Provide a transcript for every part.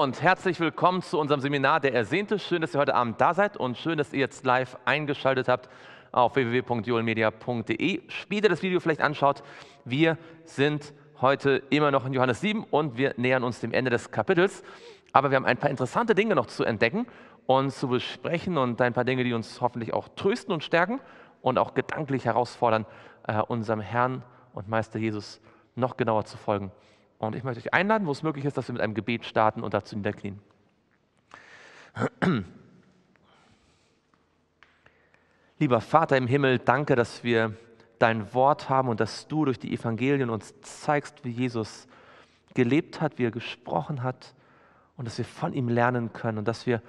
Und herzlich willkommen zu unserem Seminar Der Ersehnte. Schön, dass ihr heute Abend da seid und schön, dass ihr jetzt live eingeschaltet habt auf www.joelmedia.de. Später das Video vielleicht anschaut. Wir sind heute immer noch in Johannes 7 und wir nähern uns dem Ende des Kapitels. Aber wir haben ein paar interessante Dinge noch zu entdecken und zu besprechen und ein paar Dinge, die uns hoffentlich auch trösten und stärken und auch gedanklich herausfordern, äh, unserem Herrn und Meister Jesus noch genauer zu folgen. Und ich möchte euch einladen, wo es möglich ist, dass wir mit einem Gebet starten und dazu niederknien. Lieber Vater im Himmel, danke, dass wir dein Wort haben und dass du durch die Evangelien uns zeigst, wie Jesus gelebt hat, wie er gesprochen hat und dass wir von ihm lernen können und dass wir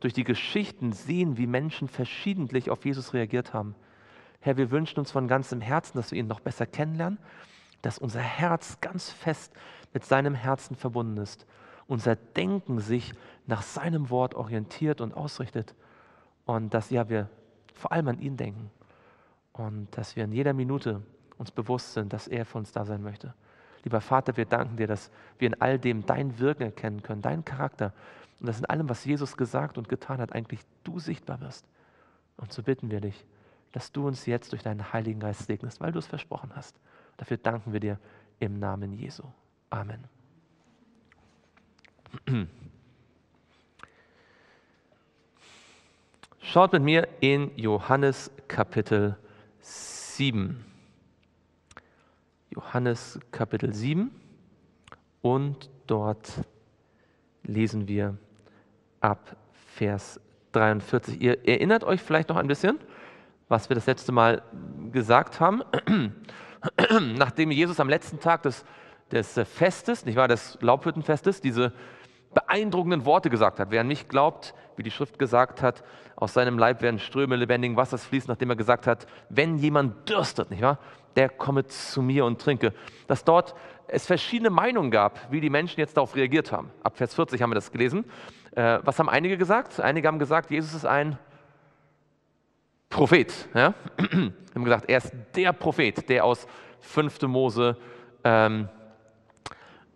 durch die Geschichten sehen, wie Menschen verschiedentlich auf Jesus reagiert haben. Herr, wir wünschen uns von ganzem Herzen, dass wir ihn noch besser kennenlernen dass unser Herz ganz fest mit seinem Herzen verbunden ist, unser Denken sich nach seinem Wort orientiert und ausrichtet und dass ja wir vor allem an ihn denken und dass wir in jeder Minute uns bewusst sind, dass er für uns da sein möchte. Lieber Vater, wir danken dir, dass wir in all dem dein Wirken erkennen können, deinen Charakter und dass in allem, was Jesus gesagt und getan hat, eigentlich du sichtbar wirst. Und so bitten wir dich, dass du uns jetzt durch deinen Heiligen Geist segnest, weil du es versprochen hast. Dafür danken wir dir im Namen Jesu. Amen. Schaut mit mir in Johannes Kapitel 7. Johannes Kapitel 7 und dort lesen wir ab Vers 43. Ihr erinnert euch vielleicht noch ein bisschen, was wir das letzte Mal gesagt haben. nachdem Jesus am letzten Tag des, des Festes, nicht wahr, des Laubhüttenfestes, diese beeindruckenden Worte gesagt hat. Wer an mich glaubt, wie die Schrift gesagt hat, aus seinem Leib werden Ströme lebendigen Wassers fließen, nachdem er gesagt hat, wenn jemand dürstet, nicht wahr, der komme zu mir und trinke. Dass dort es verschiedene Meinungen gab, wie die Menschen jetzt darauf reagiert haben. Ab Vers 40 haben wir das gelesen. Äh, was haben einige gesagt? Einige haben gesagt, Jesus ist ein Prophet. Ja? haben gesagt, er ist der Prophet, der aus 5. Mose, ähm,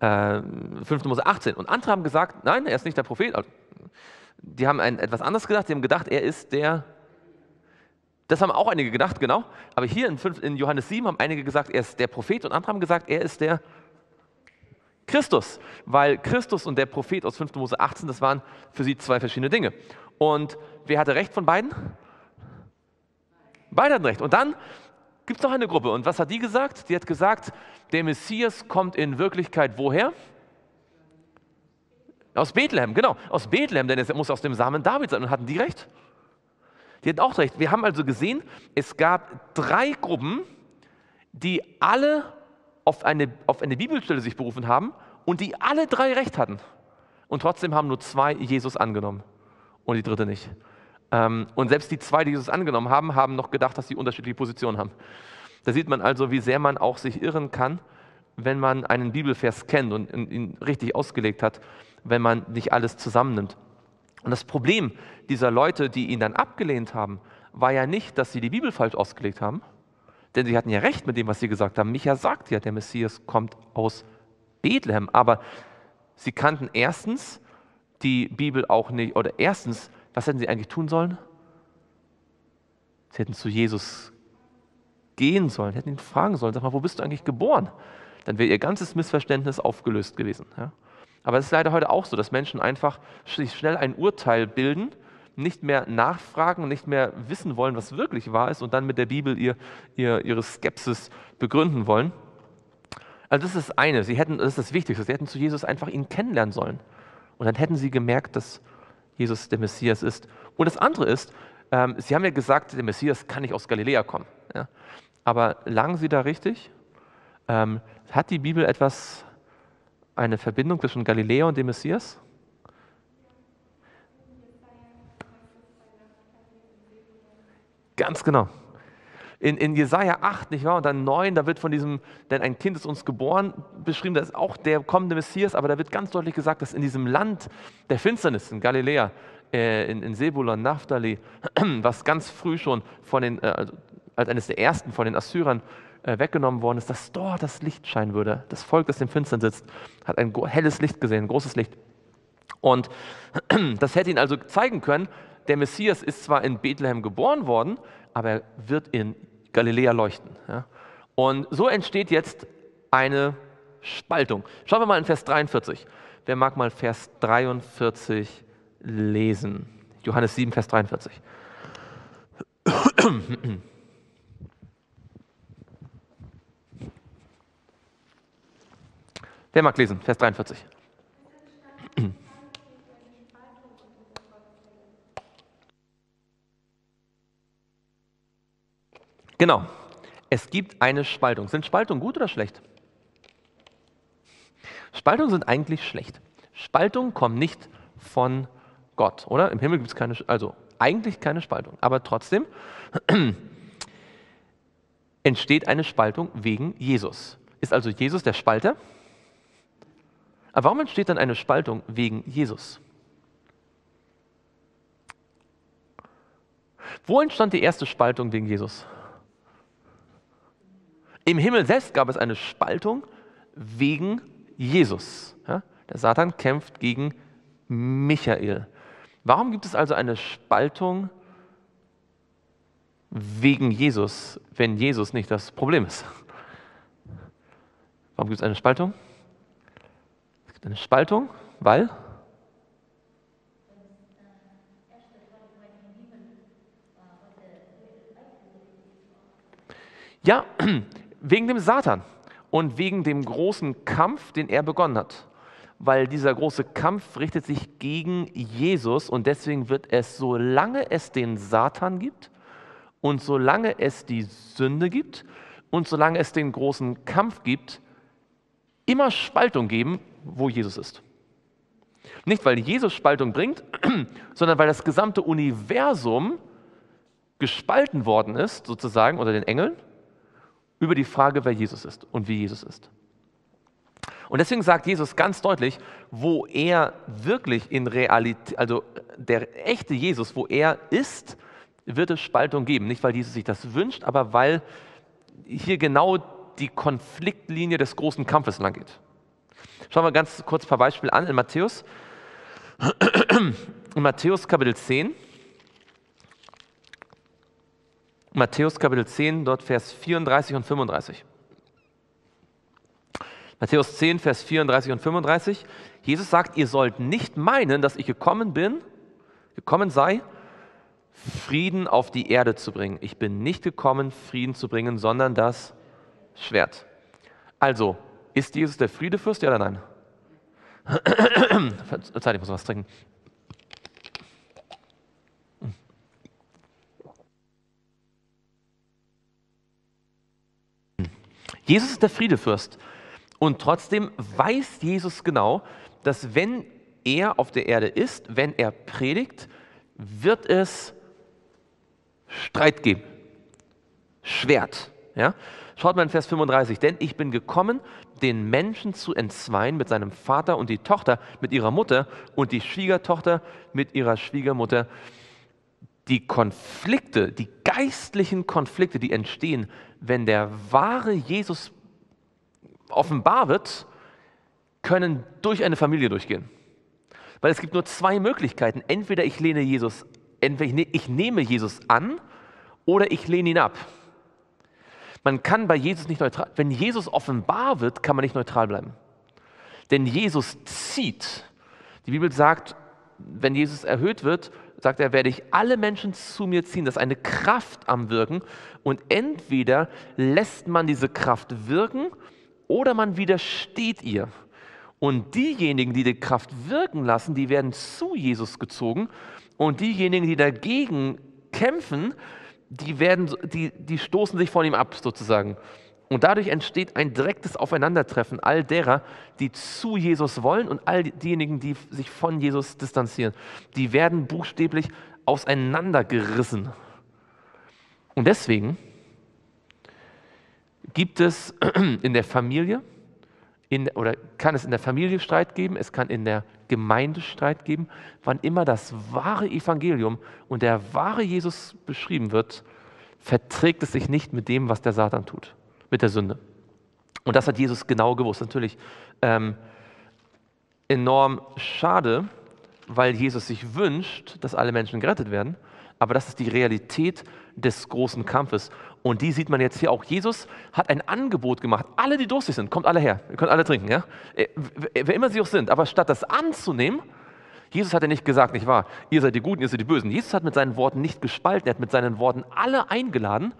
äh, 5. Mose 18. Und andere haben gesagt, nein, er ist nicht der Prophet. Also, die haben ein, etwas anderes gedacht. Die haben gedacht, er ist der. Das haben auch einige gedacht, genau. Aber hier in, 5, in Johannes 7 haben einige gesagt, er ist der Prophet und andere haben gesagt, er ist der Christus. Weil Christus und der Prophet aus 5. Mose 18, das waren für sie zwei verschiedene Dinge. Und wer hatte recht von beiden? Beide hatten recht. Und dann gibt es noch eine Gruppe. Und was hat die gesagt? Die hat gesagt, der Messias kommt in Wirklichkeit woher? Aus Bethlehem, genau. Aus Bethlehem, denn er muss aus dem Samen David sein. Und hatten die recht? Die hatten auch recht. Wir haben also gesehen, es gab drei Gruppen, die alle auf eine, auf eine Bibelstelle sich berufen haben und die alle drei recht hatten. Und trotzdem haben nur zwei Jesus angenommen und die dritte nicht. Ähm, und selbst die zwei, die Jesus angenommen haben, haben noch gedacht, dass sie unterschiedliche Positionen haben. Da sieht man also, wie sehr man auch sich irren kann, wenn man einen Bibelvers kennt und ihn richtig ausgelegt hat, wenn man nicht alles zusammennimmt. Und das Problem dieser Leute, die ihn dann abgelehnt haben, war ja nicht, dass sie die Bibel falsch ausgelegt haben, denn sie hatten ja recht mit dem, was sie gesagt haben. Micha sagt ja, der Messias kommt aus Bethlehem, aber sie kannten erstens die Bibel auch nicht, oder erstens was hätten sie eigentlich tun sollen? Sie hätten zu Jesus gehen sollen, hätten ihn fragen sollen, sag mal, wo bist du eigentlich geboren? Dann wäre ihr ganzes Missverständnis aufgelöst gewesen. Ja? Aber es ist leider heute auch so, dass Menschen einfach sich schnell ein Urteil bilden, nicht mehr nachfragen, nicht mehr wissen wollen, was wirklich wahr ist und dann mit der Bibel ihr, ihr, ihre Skepsis begründen wollen. Also das ist das eine, sie hätten, das ist das Wichtigste, sie hätten zu Jesus einfach ihn kennenlernen sollen. Und dann hätten sie gemerkt, dass Jesus der Messias ist. Und das andere ist, ähm, Sie haben ja gesagt, der Messias kann nicht aus Galiläa kommen. Ja? Aber lagen Sie da richtig? Ähm, hat die Bibel etwas, eine Verbindung zwischen Galiläa und dem Messias? Ganz genau in, in Jesaja 8, nicht wahr? Und dann 9, da wird von diesem, denn ein Kind ist uns geboren, beschrieben, das ist auch der kommende Messias, aber da wird ganz deutlich gesagt, dass in diesem Land der Finsternis, in Galiläa, äh, in, in Sebulon, Naphtali, was ganz früh schon von den, äh, also als eines der ersten von den Assyrern äh, weggenommen worden ist, dass dort das Licht scheinen würde. Das Volk, das im Finstern sitzt, hat ein helles Licht gesehen, ein großes Licht. Und das hätte ihn also zeigen können, der Messias ist zwar in Bethlehem geboren worden, aber er wird in Galiläa leuchten. Ja? Und so entsteht jetzt eine Spaltung. Schauen wir mal in Vers 43. Wer mag mal Vers 43 lesen? Johannes 7, Vers 43. Wer mag lesen? Vers 43. Genau. Es gibt eine Spaltung. Sind Spaltungen gut oder schlecht? Spaltungen sind eigentlich schlecht. Spaltungen kommen nicht von Gott, oder? Im Himmel gibt es keine, also eigentlich keine Spaltung. Aber trotzdem entsteht eine Spaltung wegen Jesus. Ist also Jesus der Spalter? Aber warum entsteht dann eine Spaltung wegen Jesus? Wo entstand die erste Spaltung wegen Jesus? Im Himmel selbst gab es eine Spaltung wegen Jesus. Ja? Der Satan kämpft gegen Michael. Warum gibt es also eine Spaltung wegen Jesus, wenn Jesus nicht das Problem ist? Warum gibt es eine Spaltung? Es gibt eine Spaltung, weil Ja, wegen dem Satan und wegen dem großen Kampf, den er begonnen hat. Weil dieser große Kampf richtet sich gegen Jesus und deswegen wird es, solange es den Satan gibt und solange es die Sünde gibt und solange es den großen Kampf gibt, immer Spaltung geben, wo Jesus ist. Nicht, weil Jesus Spaltung bringt, sondern weil das gesamte Universum gespalten worden ist, sozusagen, unter den Engeln, über die Frage, wer Jesus ist und wie Jesus ist. Und deswegen sagt Jesus ganz deutlich, wo er wirklich in Realität, also der echte Jesus, wo er ist, wird es Spaltung geben. Nicht, weil Jesus sich das wünscht, aber weil hier genau die Konfliktlinie des großen Kampfes lang geht. Schauen wir ganz kurz ein paar Beispiele an in Matthäus. In Matthäus Kapitel 10. Matthäus Kapitel 10, dort Vers 34 und 35. Matthäus 10, Vers 34 und 35. Jesus sagt, ihr sollt nicht meinen, dass ich gekommen bin, gekommen sei, Frieden auf die Erde zu bringen. Ich bin nicht gekommen, Frieden zu bringen, sondern das Schwert. Also, ist Jesus der Friedefürst, ja oder nein? Zeit, ich muss was trinken. Jesus ist der Friedefürst. Und trotzdem weiß Jesus genau, dass wenn er auf der Erde ist, wenn er predigt, wird es Streit geben. Schwert. Ja? Schaut mal in Vers 35. Denn ich bin gekommen, den Menschen zu entzweien mit seinem Vater und die Tochter mit ihrer Mutter und die Schwiegertochter mit ihrer Schwiegermutter. Die Konflikte, die geistlichen Konflikte, die entstehen, wenn der wahre Jesus offenbar wird, können durch eine Familie durchgehen. Weil es gibt nur zwei Möglichkeiten. Entweder ich lehne Jesus, entweder ne, ich nehme Jesus an oder ich lehne ihn ab. Man kann bei Jesus nicht neutral, wenn Jesus offenbar wird, kann man nicht neutral bleiben. Denn Jesus zieht. Die Bibel sagt, wenn Jesus erhöht wird, sagt er, werde ich alle Menschen zu mir ziehen. Das ist eine Kraft am Wirken. Und entweder lässt man diese Kraft wirken oder man widersteht ihr. Und diejenigen, die die Kraft wirken lassen, die werden zu Jesus gezogen. Und diejenigen, die dagegen kämpfen, die, werden, die, die stoßen sich von ihm ab sozusagen. Und dadurch entsteht ein direktes Aufeinandertreffen all derer, die zu Jesus wollen und all diejenigen, die sich von Jesus distanzieren. Die werden buchstäblich auseinandergerissen. Und deswegen gibt es in der Familie, in, oder kann es in der Familie Streit geben, es kann in der Gemeinde Streit geben, wann immer das wahre Evangelium und der wahre Jesus beschrieben wird, verträgt es sich nicht mit dem, was der Satan tut, mit der Sünde. Und das hat Jesus genau gewusst. Natürlich ähm, enorm schade, weil Jesus sich wünscht, dass alle Menschen gerettet werden, aber das ist die Realität des großen Kampfes. Und die sieht man jetzt hier auch. Jesus hat ein Angebot gemacht. Alle, die durstig sind, kommt alle her. Ihr könnt alle trinken, ja? Äh, wer immer sie auch sind. Aber statt das anzunehmen, Jesus hat ja nicht gesagt, nicht wahr? Ihr seid die Guten, ihr seid die Bösen. Jesus hat mit seinen Worten nicht gespalten. Er hat mit seinen Worten alle eingeladen.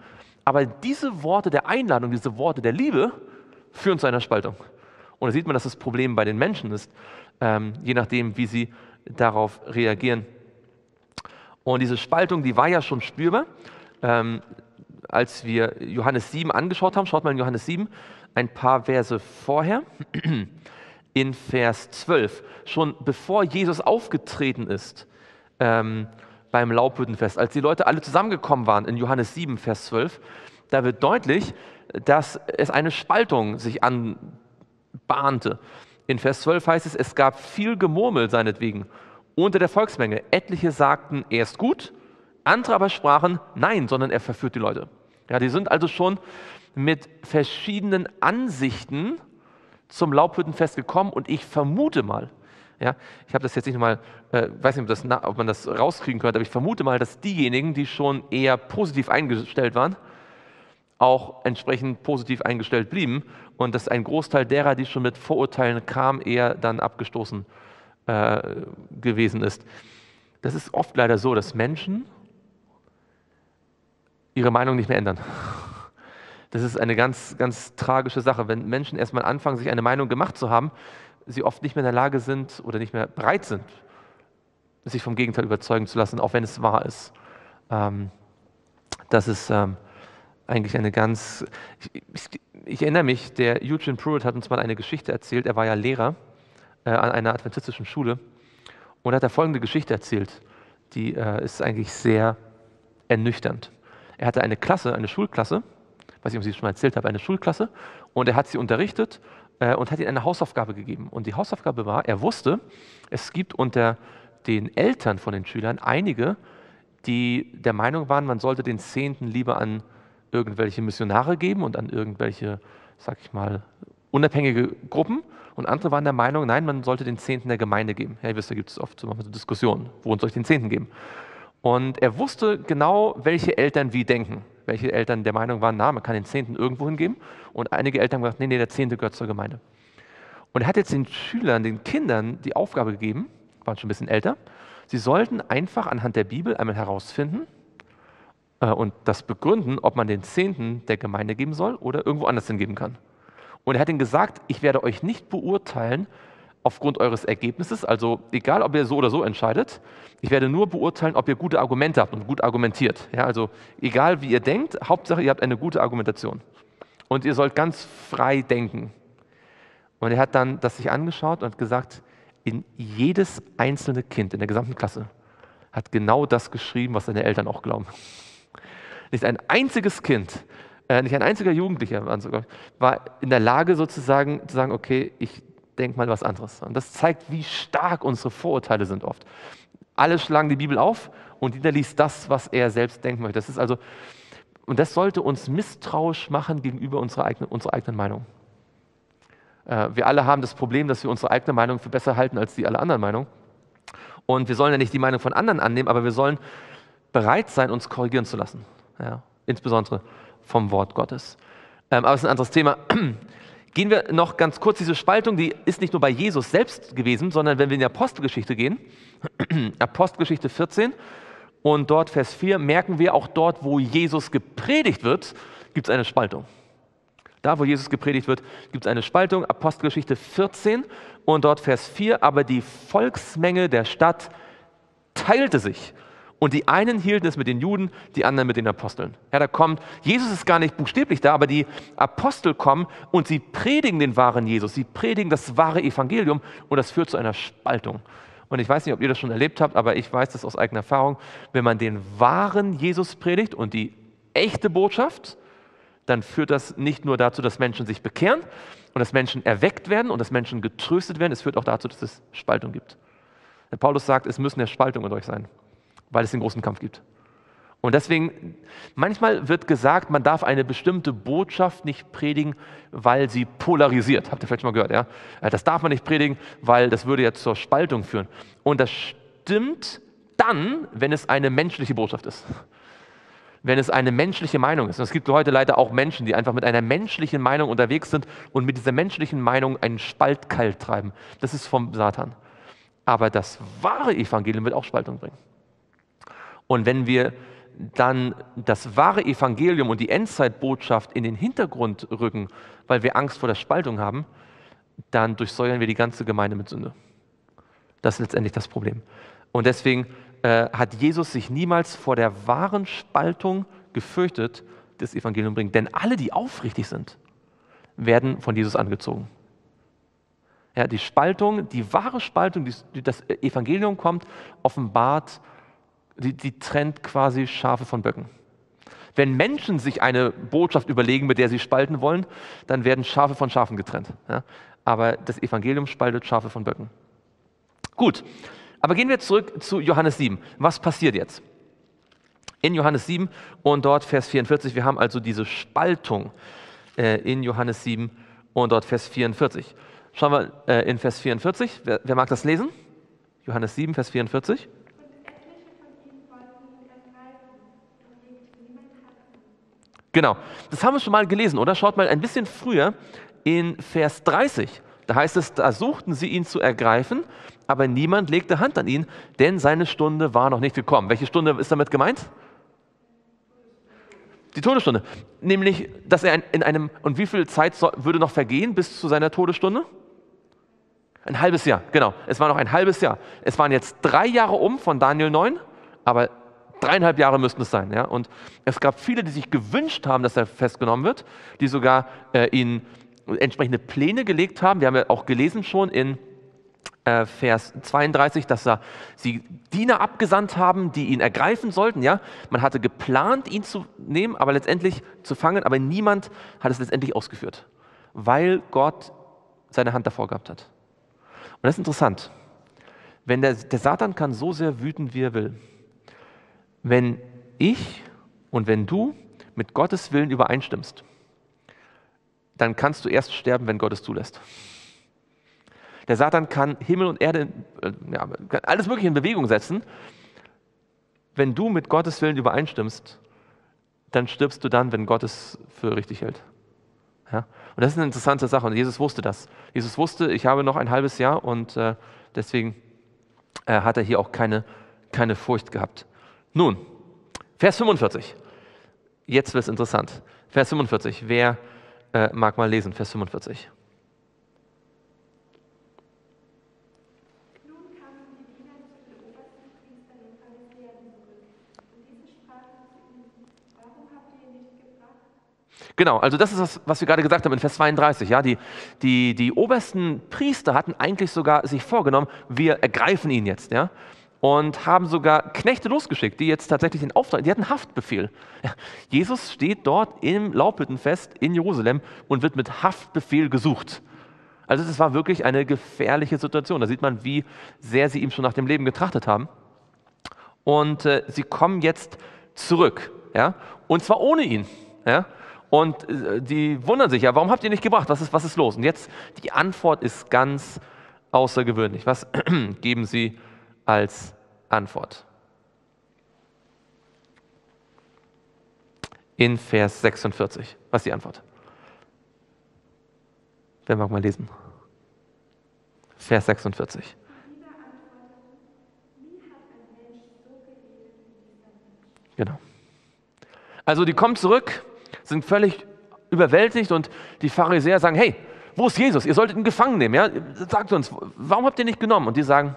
Aber diese Worte der Einladung, diese Worte der Liebe führen zu einer Spaltung. Und da sieht man, dass das Problem bei den Menschen ist, ähm, je nachdem, wie sie darauf reagieren. Und diese Spaltung, die war ja schon spürbar. Ähm, als wir Johannes 7 angeschaut haben, schaut mal in Johannes 7 ein paar Verse vorher, in Vers 12, schon bevor Jesus aufgetreten ist ähm, beim Laubhüttenfest, als die Leute alle zusammengekommen waren in Johannes 7, Vers 12, da wird deutlich, dass es eine Spaltung sich anbahnte. In Vers 12 heißt es, es gab viel Gemurmel seinetwegen unter der Volksmenge. Etliche sagten, er ist gut, andere aber sprachen, nein, sondern er verführt die Leute. Ja, die sind also schon mit verschiedenen Ansichten zum Laubhüttenfest gekommen und ich vermute mal, ja, ich habe das jetzt nicht nochmal, äh, weiß nicht, ob, das, ob man das rauskriegen könnte, aber ich vermute mal, dass diejenigen, die schon eher positiv eingestellt waren, auch entsprechend positiv eingestellt blieben und dass ein Großteil derer, die schon mit Vorurteilen kamen, eher dann abgestoßen äh, gewesen ist. Das ist oft leider so, dass Menschen ihre Meinung nicht mehr ändern. Das ist eine ganz, ganz tragische Sache. Wenn Menschen erstmal anfangen, sich eine Meinung gemacht zu haben, sie oft nicht mehr in der Lage sind oder nicht mehr bereit sind, sich vom Gegenteil überzeugen zu lassen, auch wenn es wahr ist. Ähm, das ist ähm, eigentlich eine ganz. Ich, ich, ich, erinnere mich, der Eugene Pruitt hat uns mal eine Geschichte erzählt. Er war ja Lehrer äh, an einer adventistischen Schule und hat da folgende Geschichte erzählt. Die äh, ist eigentlich sehr ernüchternd. Er hatte eine Klasse, eine Schulklasse, weiß nicht, ob ich es schon mal erzählt habe, eine Schulklasse, und er hat sie unterrichtet äh, und hat ihnen eine Hausaufgabe gegeben. Und die Hausaufgabe war, er wusste, es gibt unter den Eltern von den Schülern einige, die der Meinung waren, man sollte den Zehnten lieber an irgendwelche Missionare geben und an irgendwelche, sag ich mal, unabhängige Gruppen. Und andere waren der Meinung, nein, man sollte den Zehnten der Gemeinde geben. Ja, ihr wisst, da gibt es oft so Diskussionen, wohin soll ich den Zehnten geben? Und er wusste genau, welche Eltern wie denken. Welche Eltern der Meinung waren, na, man kann den Zehnten irgendwo hingeben. Und einige Eltern haben gesagt, nee, nee, der Zehnte gehört zur Gemeinde. Und er hat jetzt den Schülern, den Kindern die Aufgabe gegeben, waren schon ein bisschen älter, sie sollten einfach anhand der Bibel einmal herausfinden, äh, und das begründen, ob man den Zehnten der Gemeinde geben soll oder irgendwo anders hingeben kann. Und er hat ihnen gesagt, ich werde euch nicht beurteilen aufgrund eures Ergebnisses, also egal, ob ihr so oder so entscheidet, ich werde nur beurteilen, ob ihr gute Argumente habt und gut argumentiert. Ja, also egal, wie ihr denkt, Hauptsache, ihr habt eine gute Argumentation. Und ihr sollt ganz frei denken. Und er hat dann das sich angeschaut und gesagt, in jedes einzelne Kind in der gesamten Klasse hat genau das geschrieben, was seine Eltern auch glauben. Nicht ein einziges Kind, äh, nicht ein einziger Jugendlicher war in der Lage sozusagen zu sagen, okay, ich denke mal was anderes. Und das zeigt, wie stark unsere Vorurteile sind oft. Alle schlagen die Bibel auf und jeder liest das, was er selbst denken möchte. Das ist also, und das sollte uns misstrauisch machen gegenüber unserer eigenen, unserer eigenen Meinung. Äh, wir alle haben das Problem, dass wir unsere eigene Meinung für besser halten als die aller anderen Meinung. Und wir sollen ja nicht die Meinung von anderen annehmen, aber wir sollen bereit sein, uns korrigieren zu lassen ja, insbesondere vom Wort Gottes. Ähm, aber es ist ein anderes Thema. Gehen wir noch ganz kurz, diese Spaltung, die ist nicht nur bei Jesus selbst gewesen, sondern wenn wir in die Apostelgeschichte gehen, Apostelgeschichte 14 und dort Vers 4, merken wir auch dort, wo Jesus gepredigt wird, gibt es eine Spaltung. Da, wo Jesus gepredigt wird, gibt es eine Spaltung, Apostelgeschichte 14 und dort Vers 4, aber die Volksmenge der Stadt teilte sich und die einen hielten es mit den Juden, die anderen mit den Aposteln. Ja, da kommt, Jesus ist gar nicht buchstäblich da, aber die Apostel kommen und sie predigen den wahren Jesus. Sie predigen das wahre Evangelium und das führt zu einer Spaltung. Und ich weiß nicht, ob ihr das schon erlebt habt, aber ich weiß das aus eigener Erfahrung. Wenn man den wahren Jesus predigt und die echte Botschaft, dann führt das nicht nur dazu, dass Menschen sich bekehren und dass Menschen erweckt werden und dass Menschen getröstet werden, es führt auch dazu, dass es Spaltung gibt. Der Paulus sagt, es müssen ja Spaltungen euch sein weil es den großen Kampf gibt. Und deswegen, manchmal wird gesagt, man darf eine bestimmte Botschaft nicht predigen, weil sie polarisiert. Habt ihr vielleicht schon mal gehört, ja? Äh, das darf man nicht predigen, weil das würde ja zur Spaltung führen. Und das stimmt dann, wenn es eine menschliche Botschaft ist. Wenn es eine menschliche Meinung ist. Und es gibt heute leider auch Menschen, die einfach mit einer menschlichen Meinung unterwegs sind und mit dieser menschlichen Meinung einen Spalt kalt treiben. Das ist vom Satan. Aber das wahre Evangelium wird auch Spaltung bringen. Und wenn wir dann das wahre Evangelium und die Endzeitbotschaft in den Hintergrund rücken, weil wir Angst vor der Spaltung haben, dann durchsäuern wir die ganze Gemeinde mit Sünde. Das ist letztendlich das Problem. Und deswegen äh, hat Jesus sich niemals vor der wahren Spaltung gefürchtet, das Evangelium bringt. Denn alle, die aufrichtig sind, werden von Jesus angezogen. Ja, die Spaltung, die wahre Spaltung, die das Evangelium kommt, offenbart die, die trennt quasi Schafe von Böcken. Wenn Menschen sich eine Botschaft überlegen, mit der sie spalten wollen, dann werden Schafe von Schafen getrennt. Ja? Aber das Evangelium spaltet Schafe von Böcken. Gut, aber gehen wir zurück zu Johannes 7. Was passiert jetzt? In Johannes 7 und dort Vers 44, wir haben also diese Spaltung äh, in Johannes 7 und dort Vers 44. Schauen wir äh, in Vers 44, wer, wer mag das lesen? Johannes 7, Vers 44. Genau, das haben wir schon mal gelesen, oder? Schaut mal ein bisschen früher in Vers 30. Da heißt es, da suchten sie ihn zu ergreifen, aber niemand legte Hand an ihn, denn seine Stunde war noch nicht gekommen. Welche Stunde ist damit gemeint? Die Todesstunde. Nämlich, dass er in einem, und wie viel Zeit würde noch vergehen bis zu seiner Todesstunde? Ein halbes Jahr, genau. Es war noch ein halbes Jahr. Es waren jetzt drei Jahre um von Daniel 9, aber Dreieinhalb Jahre müssten es sein. Ja? Und es gab viele, die sich gewünscht haben, dass er festgenommen wird, die sogar äh, ihn entsprechende Pläne gelegt haben. Wir haben ja auch gelesen schon in äh, Vers 32, dass er sie Diener abgesandt haben, die ihn ergreifen sollten. Ja? Man hatte geplant, ihn zu nehmen, aber letztendlich zu fangen, aber niemand hat es letztendlich ausgeführt, weil Gott seine Hand davor gehabt hat. Und das ist interessant. Wenn der, der Satan kann so sehr wüten, wie er will wenn ich und wenn du mit Gottes Willen übereinstimmst, dann kannst du erst sterben, wenn Gott es zulässt. Der Satan kann Himmel und Erde, äh, ja, alles Mögliche in Bewegung setzen. Wenn du mit Gottes Willen übereinstimmst, dann stirbst du dann, wenn Gott es für richtig hält. Ja? Und das ist eine interessante Sache. Und Jesus wusste das. Jesus wusste, ich habe noch ein halbes Jahr und äh, deswegen äh, hat er hier auch keine, keine Furcht gehabt. Nun, Vers 45. Jetzt wird es interessant. Vers 45. Wer äh, mag mal lesen? Vers 45. Genau, also das ist das, was wir gerade gesagt haben in Vers 32. Ja, die, die, die obersten Priester hatten eigentlich sogar sich vorgenommen, wir ergreifen ihn jetzt. Ja? Und haben sogar Knechte losgeschickt, die jetzt tatsächlich den Auftrag, die hatten Haftbefehl. Ja, Jesus steht dort im Laubhüttenfest in Jerusalem und wird mit Haftbefehl gesucht. Also das war wirklich eine gefährliche Situation. Da sieht man, wie sehr sie ihm schon nach dem Leben getrachtet haben. Und äh, sie kommen jetzt zurück, ja, und zwar ohne ihn, ja. Und äh, die wundern sich ja, warum habt ihr nicht gebracht? Was ist, was ist los? Und jetzt die Antwort ist ganz außergewöhnlich. Was geben sie als Antwort. In Vers 46. Was ist die Antwort? Wer mag mal lesen? Vers 46. Genau. Also die kommen zurück, sind völlig überwältigt und die Pharisäer sagen, hey, wo ist Jesus? Ihr solltet ihn gefangen nehmen. Ja? Sagt uns, warum habt ihr nicht genommen? Und die sagen,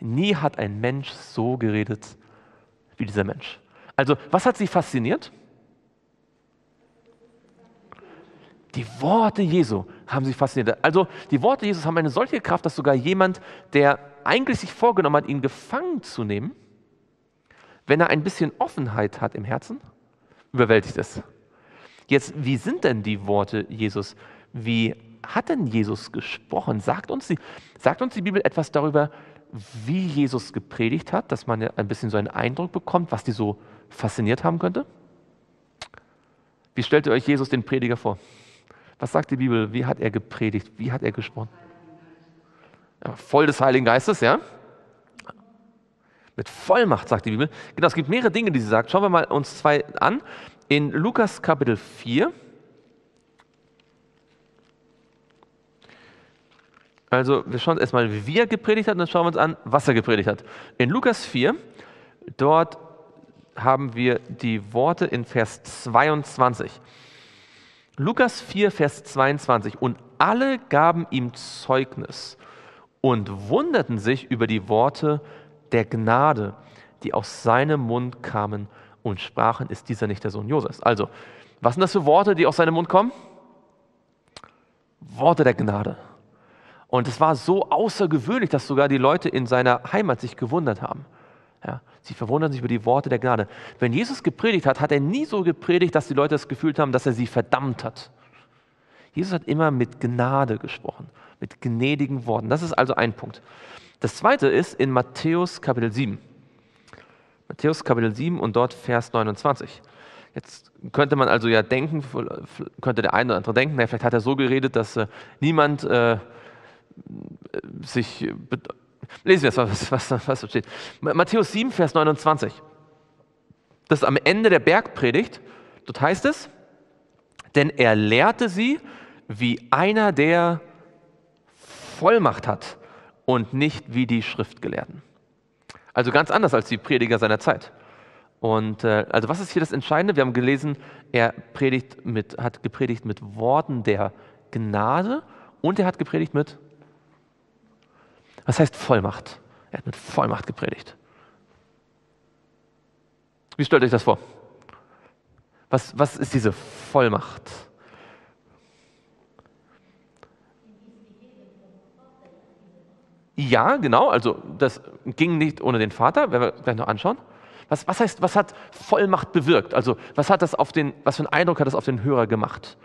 Nie hat ein Mensch so geredet wie dieser Mensch. Also, was hat sie fasziniert? Die Worte Jesu haben sie fasziniert. Also, die Worte Jesus haben eine solche Kraft, dass sogar jemand, der eigentlich sich vorgenommen hat, ihn gefangen zu nehmen, wenn er ein bisschen Offenheit hat im Herzen, überwältigt es. Jetzt, wie sind denn die Worte Jesus? Wie hat denn Jesus gesprochen? Sagt uns die, sagt uns die Bibel etwas darüber, wie Jesus gepredigt hat, dass man ein bisschen so einen Eindruck bekommt, was die so fasziniert haben könnte? Wie stellt ihr euch Jesus den Prediger vor? Was sagt die Bibel? Wie hat er gepredigt? Wie hat er gesprochen? Ja, voll des Heiligen Geistes, ja? Mit Vollmacht, sagt die Bibel. Genau, es gibt mehrere Dinge, die sie sagt. Schauen wir mal uns zwei an. In Lukas Kapitel 4. Also, wir schauen uns erstmal, wie er gepredigt hat, und dann schauen wir uns an, was er gepredigt hat. In Lukas 4, dort haben wir die Worte in Vers 22. Lukas 4, Vers 22. Und alle gaben ihm Zeugnis und wunderten sich über die Worte der Gnade, die aus seinem Mund kamen und sprachen, ist dieser nicht der Sohn Josefs? Also, was sind das für Worte, die aus seinem Mund kommen? Worte der Gnade. Und es war so außergewöhnlich, dass sogar die Leute in seiner Heimat sich gewundert haben. Ja, sie verwundern sich über die Worte der Gnade. Wenn Jesus gepredigt hat, hat er nie so gepredigt, dass die Leute das Gefühl haben, dass er sie verdammt hat. Jesus hat immer mit Gnade gesprochen, mit gnädigen Worten. Das ist also ein Punkt. Das zweite ist in Matthäus Kapitel 7. Matthäus Kapitel 7 und dort Vers 29. Jetzt könnte man also ja denken, könnte der eine oder andere denken, vielleicht hat er so geredet, dass äh, niemand äh, sich. Lesen wir es, was, was, was da steht. Matthäus 7, Vers 29. Das ist am Ende der Bergpredigt. Dort heißt es, denn er lehrte sie wie einer, der Vollmacht hat und nicht wie die Schriftgelehrten. Also ganz anders als die Prediger seiner Zeit. Und äh, also was ist hier das Entscheidende? Wir haben gelesen, er predigt mit, hat gepredigt mit Worten der Gnade und er hat gepredigt mit, was heißt Vollmacht? Er hat mit Vollmacht gepredigt. Wie stellt euch das vor? Was, was ist diese Vollmacht? Ja, genau, also das ging nicht ohne den Vater, werden wir gleich noch anschauen. Was, was heißt, was hat Vollmacht bewirkt? Also was hat das auf den, was für einen Eindruck hat das auf den Hörer gemacht,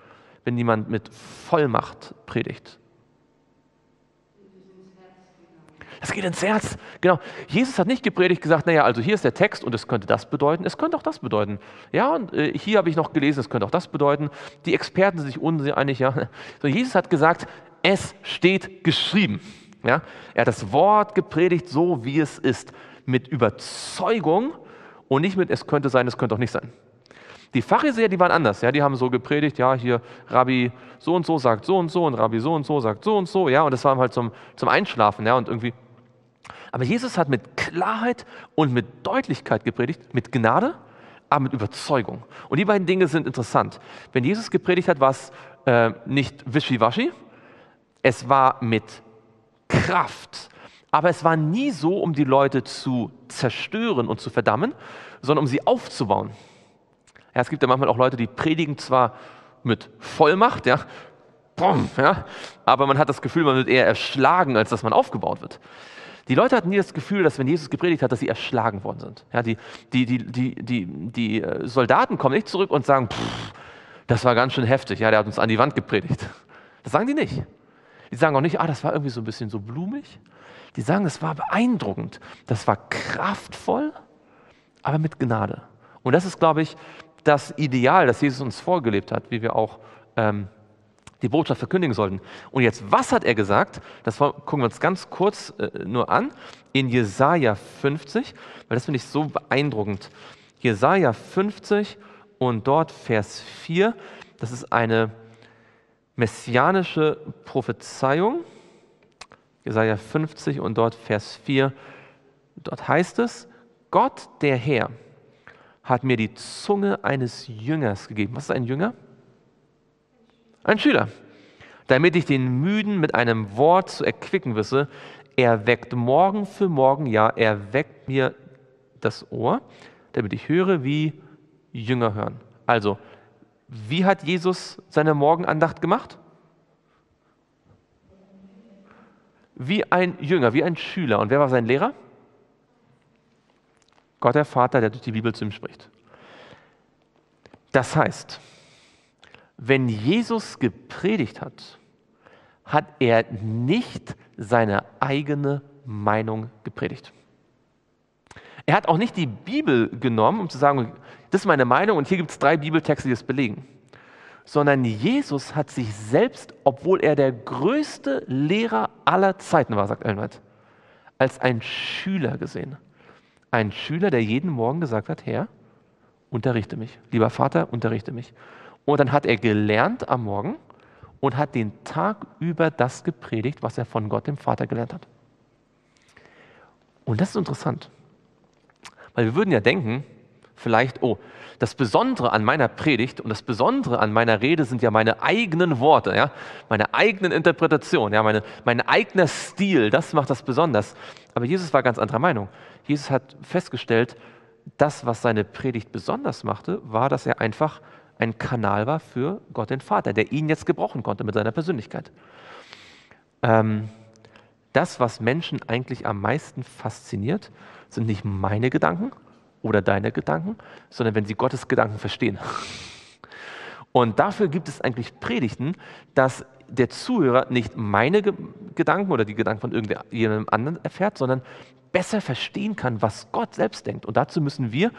wenn jemand mit Vollmacht predigt? Das geht ins Herz. Genau. Jesus hat nicht gepredigt gesagt, naja, also hier ist der Text und es könnte das bedeuten, es könnte auch das bedeuten. Ja, und äh, hier habe ich noch gelesen, es könnte auch das bedeuten. Die Experten sind sich uneinig, ja. So, Jesus hat gesagt, es steht geschrieben. Ja? Er hat das Wort gepredigt, so wie es ist, mit Überzeugung und nicht mit, es könnte sein, es könnte auch nicht sein. Die Pharisäer, die waren anders, ja, die haben so gepredigt, ja, hier Rabbi so und so sagt so und so und Rabbi so und so sagt so und so, ja, und das war halt zum, zum Einschlafen, ja, und irgendwie. Aber Jesus hat mit Klarheit und mit Deutlichkeit gepredigt, mit Gnade, aber mit Überzeugung. Und die beiden Dinge sind interessant. Wenn Jesus gepredigt hat, war es äh, nicht wischiwaschi, es war mit Kraft. Aber es war nie so, um die Leute zu zerstören und zu verdammen, sondern um sie aufzubauen. Ja, es gibt ja manchmal auch Leute, die predigen zwar mit Vollmacht, ja, Boom, ja, aber man hat das Gefühl, man wird eher erschlagen, als dass man aufgebaut wird. Die Leute hatten nie das Gefühl, dass wenn Jesus gepredigt hat, dass sie erschlagen worden sind. Ja, die, die, die, die, die, die äh, Soldaten kommen nicht zurück und sagen, pff, das war ganz schön heftig, ja, der hat uns an die Wand gepredigt. Das sagen die nicht. Die sagen auch nicht, ah, das war irgendwie so ein bisschen so blumig. Die sagen, das war beeindruckend, das war kraftvoll, aber mit Gnade. Und das ist, glaube ich, das Ideal, das Jesus uns vorgelebt hat, wie wir auch ähm, die Botschaft verkündigen sollten. Und jetzt, was hat er gesagt? Das gucken wir uns ganz kurz äh, nur an in Jesaja 50, weil das finde ich so beeindruckend. Jesaja 50 und dort Vers 4, das ist eine messianische Prophezeiung, Jesaja 50 und dort Vers 4, dort heißt es, Gott der Herr hat mir die Zunge eines Jüngers gegeben. Was ist ein Jünger? Ein Schüler. Damit ich den Müden mit einem Wort zu erquicken wisse, er weckt morgen für morgen, ja, er weckt mir das Ohr, damit ich höre, wie Jünger hören. Also, wie hat Jesus seine Morgenandacht gemacht? Wie ein Jünger, wie ein Schüler. Und wer war sein Lehrer? Gott der Vater, der durch die Bibel zu ihm spricht. Das heißt, wenn Jesus gepredigt hat, hat er nicht seine eigene Meinung gepredigt. Er hat auch nicht die Bibel genommen, um zu sagen, das ist meine Meinung und hier gibt es drei Bibeltexte, die das belegen. Sondern Jesus hat sich selbst, obwohl er der größte Lehrer aller Zeiten war, sagt Ellen White, als ein Schüler gesehen. Ein Schüler, der jeden Morgen gesagt hat, Herr, unterrichte mich. Lieber Vater, unterrichte mich. Und dann hat er gelernt am Morgen und hat den Tag über das gepredigt, was er von Gott, dem Vater, gelernt hat. Und das ist interessant. Weil wir würden ja denken, vielleicht, oh, das Besondere an meiner Predigt und das Besondere an meiner Rede sind ja meine eigenen Worte, ja, meine eigenen Interpretationen, ja, meine, mein eigener Stil, das macht das besonders. Aber Jesus war ganz anderer Meinung. Jesus hat festgestellt, das, was seine Predigt besonders machte, war, dass er einfach ein Kanal war für Gott den Vater, der ihn jetzt gebrauchen konnte mit seiner Persönlichkeit. Ähm, das, was Menschen eigentlich am meisten fasziniert, sind nicht meine Gedanken oder deine Gedanken, sondern wenn sie Gottes Gedanken verstehen. Und dafür gibt es eigentlich Predigten, dass der Zuhörer nicht meine Gedanken oder die Gedanken von irgendjemandem anderen erfährt, sondern besser verstehen kann, was Gott selbst denkt. Und dazu müssen wir,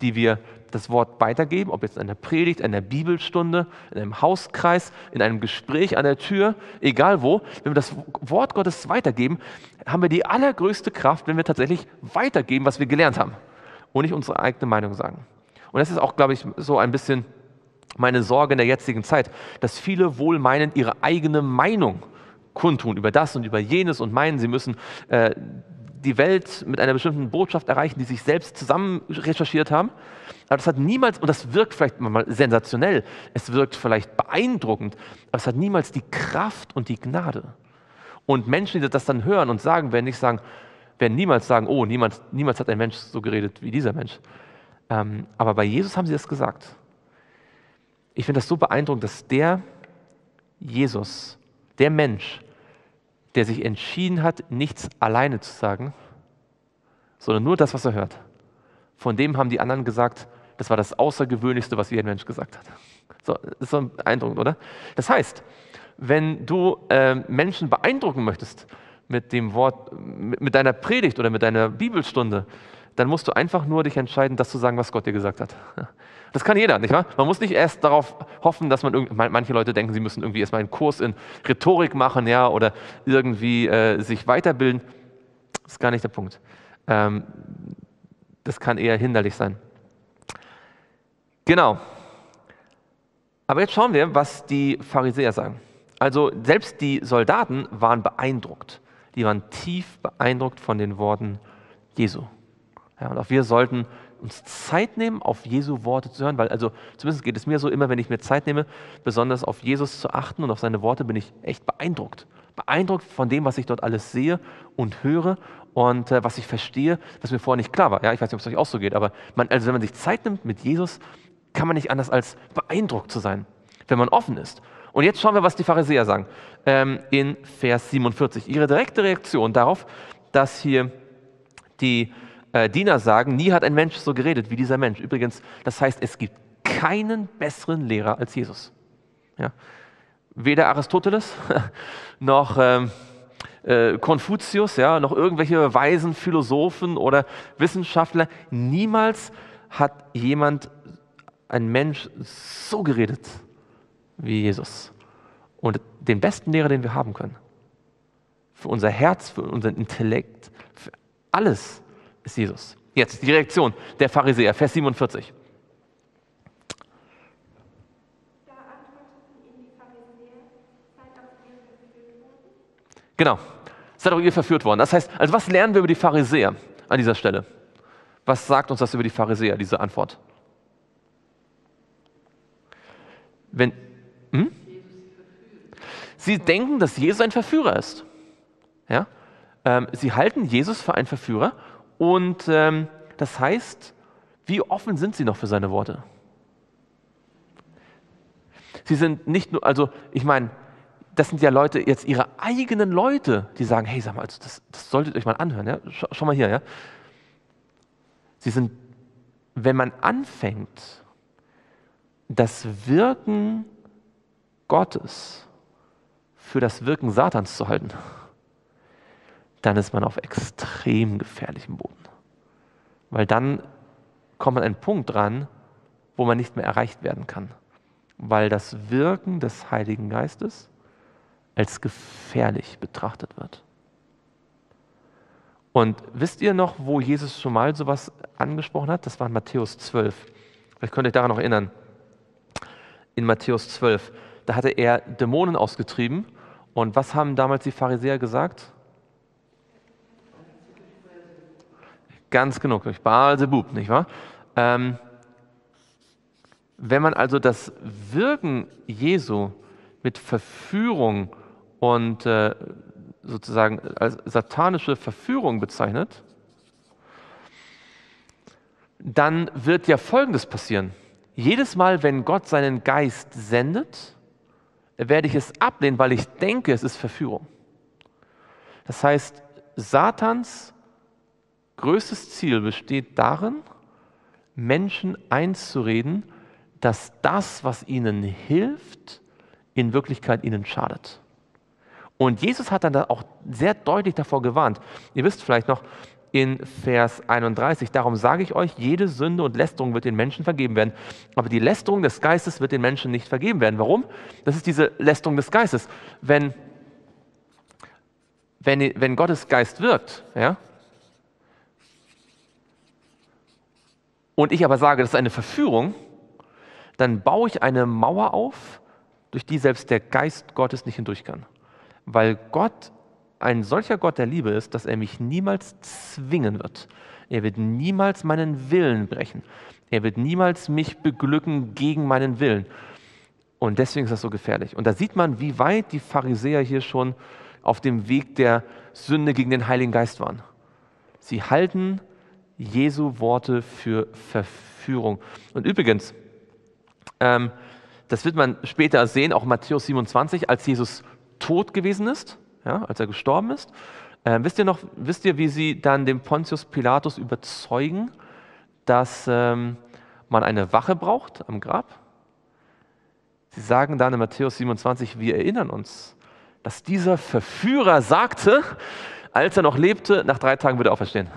die wir das Wort weitergeben, ob jetzt in einer Predigt, in einer Bibelstunde, in einem Hauskreis, in einem Gespräch an der Tür, egal wo, wenn wir das Wort Gottes weitergeben, haben wir die allergrößte Kraft, wenn wir tatsächlich weitergeben, was wir gelernt haben und nicht unsere eigene Meinung sagen. Und das ist auch, glaube ich, so ein bisschen meine Sorge in der jetzigen Zeit, dass viele wohlmeinend ihre eigene Meinung kundtun über das und über jenes und meinen, sie müssen äh, die Welt mit einer bestimmten Botschaft erreichen, die sich selbst zusammen recherchiert haben. Aber das hat niemals, und das wirkt vielleicht mal sensationell, es wirkt vielleicht beeindruckend, aber es hat niemals die Kraft und die Gnade. Und Menschen, die das dann hören und sagen, werden nicht sagen, werden niemals sagen, oh, niemals, niemals hat ein Mensch so geredet wie dieser Mensch. Ähm, aber bei Jesus haben sie das gesagt. Ich finde das so beeindruckend, dass der Jesus, der Mensch, der sich entschieden hat, nichts alleine zu sagen, sondern nur das, was er hört. Von dem haben die anderen gesagt, das war das Außergewöhnlichste, was jeder Mensch gesagt hat. So, ist so beeindruckend, oder? Das heißt, wenn du äh, Menschen beeindrucken möchtest mit dem Wort, mit, mit deiner Predigt oder mit deiner Bibelstunde, dann musst du einfach nur dich entscheiden, das zu sagen, was Gott dir gesagt hat. Das kann jeder, nicht wahr? Man muss nicht erst darauf hoffen, dass man manche Leute denken, sie müssen irgendwie erstmal einen Kurs in Rhetorik machen, ja, oder irgendwie äh, sich weiterbilden. Das ist gar nicht der Punkt. Ähm, das kann eher hinderlich sein. Genau. Aber jetzt schauen wir, was die Pharisäer sagen. Also selbst die Soldaten waren beeindruckt. Die waren tief beeindruckt von den Worten Jesu. Ja, und auch wir sollten uns Zeit nehmen, auf Jesu Worte zu hören, weil also zumindest geht es mir so immer, wenn ich mir Zeit nehme, besonders auf Jesus zu achten und auf seine Worte, bin ich echt beeindruckt. Beeindruckt von dem, was ich dort alles sehe und höre und äh, was ich verstehe, was mir vorher nicht klar war. Ja, ich weiß nicht, ob es euch auch so geht, aber man, also wenn man sich Zeit nimmt mit Jesus, kann man nicht anders als beeindruckt zu sein, wenn man offen ist. Und jetzt schauen wir, was die Pharisäer sagen ähm, in Vers 47. Ihre direkte Reaktion darauf, dass hier die äh, Diener sagen, nie hat ein Mensch so geredet wie dieser Mensch. Übrigens, das heißt, es gibt keinen besseren Lehrer als Jesus. Ja? Weder Aristoteles noch ähm, äh, Konfuzius, ja, noch irgendwelche weisen Philosophen oder Wissenschaftler. Niemals hat jemand, ein Mensch, so geredet wie Jesus. Und den besten Lehrer, den wir haben können. Für unser Herz, für unseren Intellekt, für alles ist Jesus. Jetzt die Reaktion der Pharisäer, Vers 47. Genau, seid auch ihr verführt worden. Das heißt, also was lernen wir über die Pharisäer an dieser Stelle? Was sagt uns das über die Pharisäer, diese Antwort? Wenn, hm? Sie denken, dass Jesus ein Verführer ist. Ja? Ähm, sie halten Jesus für einen Verführer und ähm, das heißt, wie offen sind sie noch für seine Worte? Sie sind nicht nur, also ich meine, das sind ja Leute, jetzt ihre eigenen Leute, die sagen, hey, sag mal, also das, das solltet euch mal anhören, ja? Schau, schau mal hier, ja. Sie sind, wenn man anfängt, das Wirken Gottes für das Wirken Satans zu halten, dann ist man auf extrem gefährlichem Boden. Weil dann kommt man an einen Punkt dran, wo man nicht mehr erreicht werden kann. Weil das Wirken des Heiligen Geistes als gefährlich betrachtet wird. Und wisst ihr noch, wo Jesus schon mal sowas angesprochen hat? Das war in Matthäus 12. Vielleicht könnt ihr euch daran noch erinnern. In Matthäus 12. Da hatte er Dämonen ausgetrieben. Und was haben damals die Pharisäer gesagt? Ganz genug, durch Baalsebub, nicht wahr? Ähm, wenn man also das Wirken Jesu mit Verführung und äh, sozusagen als satanische Verführung bezeichnet, dann wird ja Folgendes passieren. Jedes Mal, wenn Gott seinen Geist sendet, werde ich es ablehnen, weil ich denke, es ist Verführung. Das heißt, Satans größtes Ziel besteht darin, Menschen einzureden, dass das, was ihnen hilft, in Wirklichkeit ihnen schadet. Und Jesus hat dann da auch sehr deutlich davor gewarnt. Ihr wisst vielleicht noch in Vers 31, darum sage ich euch, jede Sünde und Lästerung wird den Menschen vergeben werden. Aber die Lästerung des Geistes wird den Menschen nicht vergeben werden. Warum? Das ist diese Lästerung des Geistes. Wenn, wenn, wenn Gottes Geist wirkt, ja, und ich aber sage, das ist eine Verführung, dann baue ich eine Mauer auf, durch die selbst der Geist Gottes nicht hindurch kann weil Gott ein solcher Gott der Liebe ist, dass er mich niemals zwingen wird. Er wird niemals meinen Willen brechen. Er wird niemals mich beglücken gegen meinen Willen. Und deswegen ist das so gefährlich. Und da sieht man, wie weit die Pharisäer hier schon auf dem Weg der Sünde gegen den Heiligen Geist waren. Sie halten Jesu Worte für Verführung. Und übrigens, ähm, das wird man später sehen, auch Matthäus 27, als Jesus tot gewesen ist, ja, als er gestorben ist. Äh, wisst ihr noch, wisst ihr, wie sie dann dem Pontius Pilatus überzeugen, dass ähm, man eine Wache braucht am Grab? Sie sagen dann in Matthäus 27, wir erinnern uns, dass dieser Verführer sagte, als er noch lebte, nach drei Tagen würde er auferstehen.